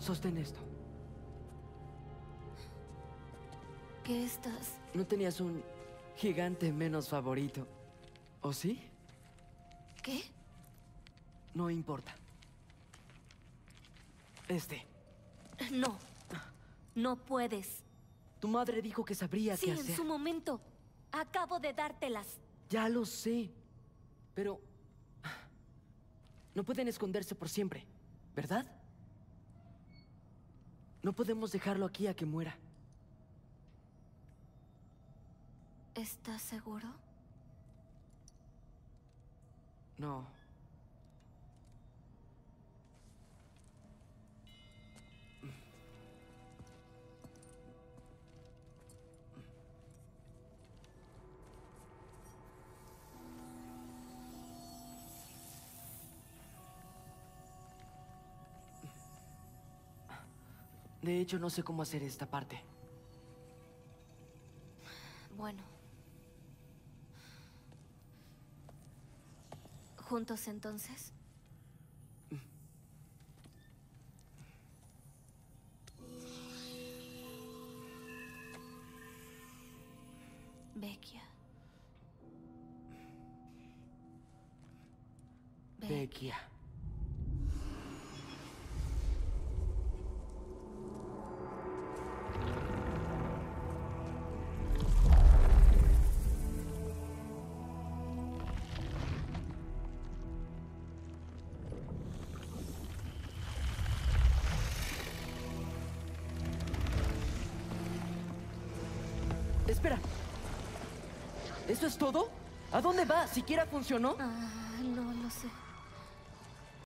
Sostén esto. ¿Qué estás? ¿No tenías un gigante menos favorito? ¿O sí? ¿Qué? No importa. Este. No. No puedes. Tu madre dijo que sabría Sí, qué en hacer. su momento. Acabo de dártelas. Ya lo sé. Pero... No pueden esconderse por siempre, ¿verdad? No podemos dejarlo aquí a que muera. ¿Estás seguro? No. De hecho, no sé cómo hacer esta parte. Bueno. ¿Juntos entonces? Vecchia. Ve- Vecchia. Espera. ¿Eso es todo? ¿A dónde va? ¿Siquiera funcionó? Ah, no lo sé.